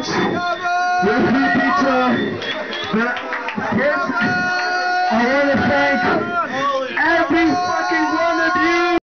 match with free Pizza. But first, I want to thank